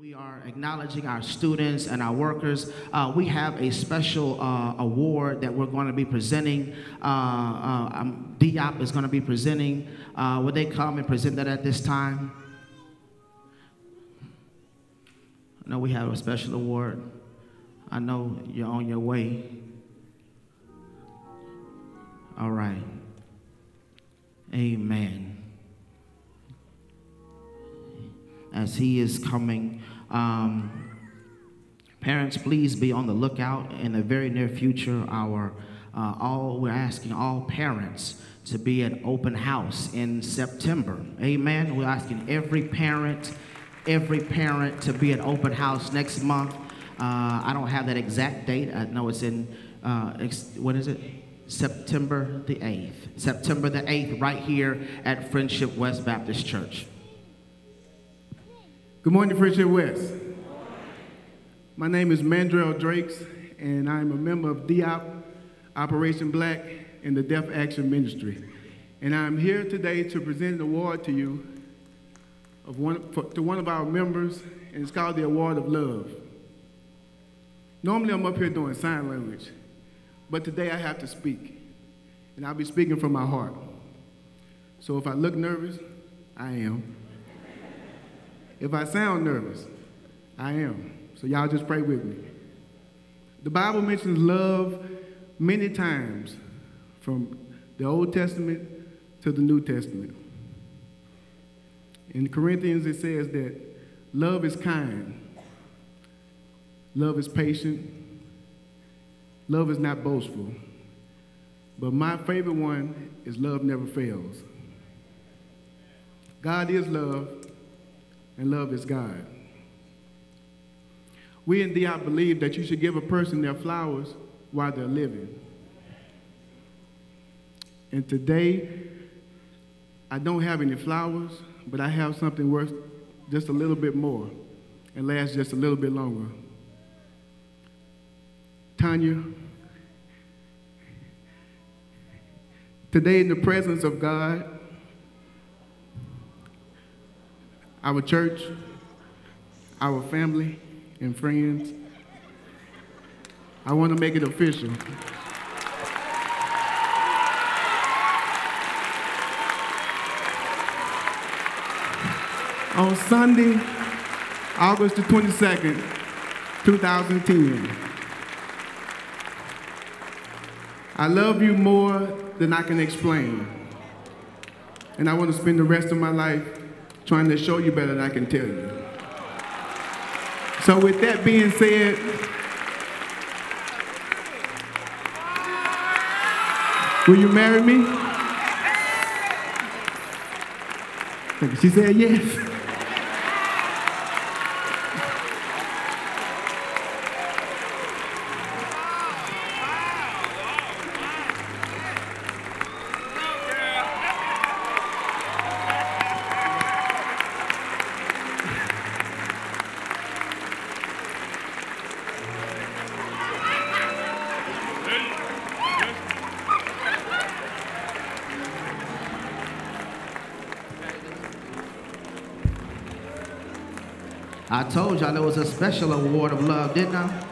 We are acknowledging our students and our workers. Uh, we have a special uh, award that we're going to be presenting. Uh, uh, um, DIOP is going to be presenting. Uh, would they come and present that at this time? I know we have a special award. I know you're on your way. All right. Amen. As he is coming, um, parents, please be on the lookout. In the very near future, our uh, all we're asking all parents to be at open house in September. Amen. We're asking every parent, every parent to be at open house next month. Uh, I don't have that exact date. I know it's in uh, ex- what is it? September the 8th. September the 8th, right here at Friendship West Baptist Church. Good morning, Friendship West. My name is Mandrell Drakes, and I'm a member of DIOP, Operation Black, and the Deaf Action Ministry. And I'm here today to present an award to you of one, for, to one of our members, and it's called the Award of Love. Normally, I'm up here doing sign language, but today I have to speak, and I'll be speaking from my heart. So if I look nervous, I am. If I sound nervous, I am. So y'all just pray with me. The Bible mentions love many times from the Old Testament to the New Testament. In Corinthians, it says that love is kind, love is patient, love is not boastful. But my favorite one is love never fails. God is love, and love is God. We in DIOP believe that you should give a person their flowers while they're living. And today, I don't have any flowers, but I have something worth just a little bit more and lasts just a little bit longer. Tanya, today in the presence of God, our church, our family, and friends. I want to make it official. On Sunday, August the 22nd, 2010, I love you more than I can explain. And I want to spend the rest of my life trying to show you better than I can tell you. So with that being said, will you marry me? She said yes. I told y'all there was a special award of love, didn't I?